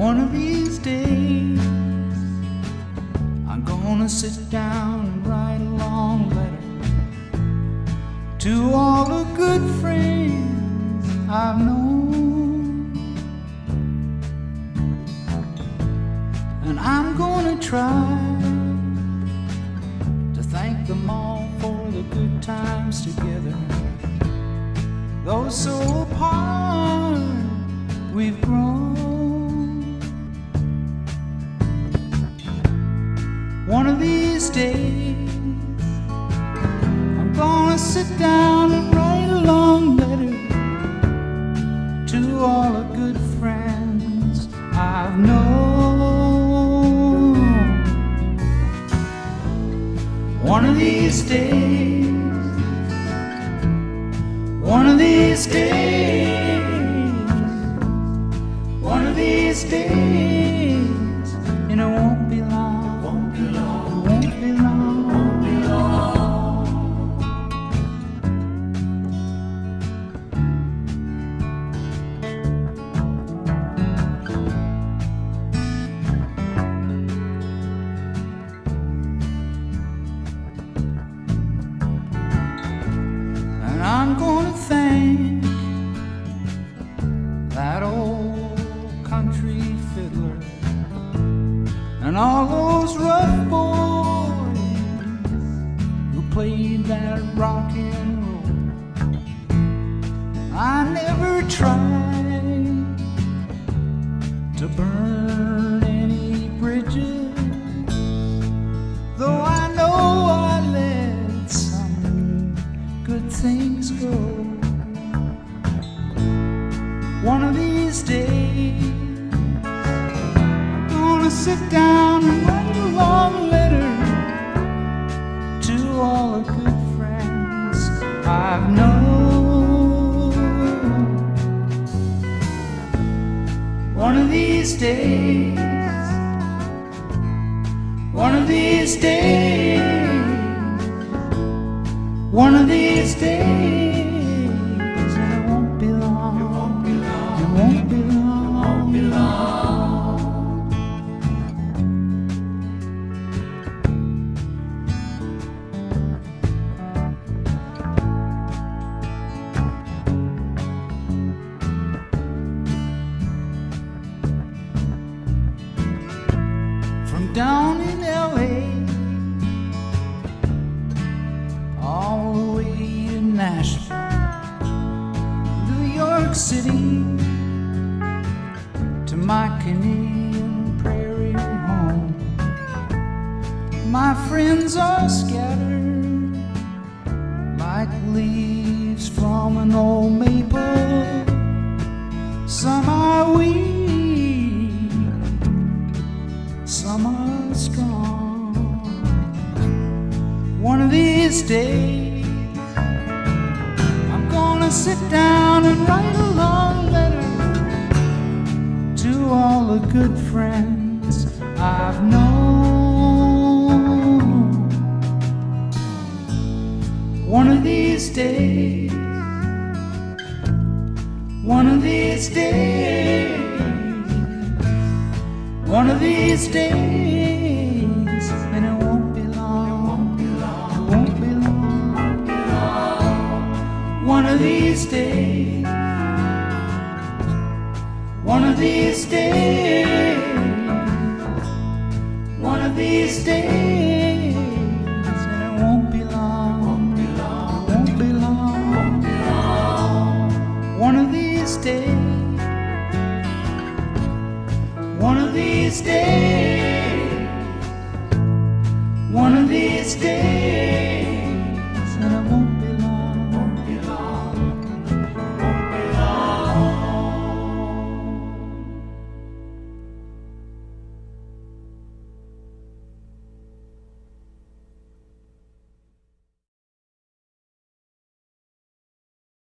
One of these days, I'm gonna sit down and write a long letter to all the good friends I've known. And I'm gonna try to thank them all for the good times together. Though so apart, sit down and write a long letter to all the good friends I've known. One of these days, one of these days, one of these days, all those rough boys who played that rock and roll. I never tried Sit down and write a long letter to all the good friends I've known. One of these days, one of these days, down in LA all the way to Nashville, New York City, to my Canadian prairie home. My friends are scattered like leaves from an old maple. Are strong. One of these days, I'm gonna sit down and write a long letter to all the good friends I've known. One of these days, one of these days, one of these days, and it won't be long. It won't be long. One of these days, one of these days, one of these days, these days, one of these days.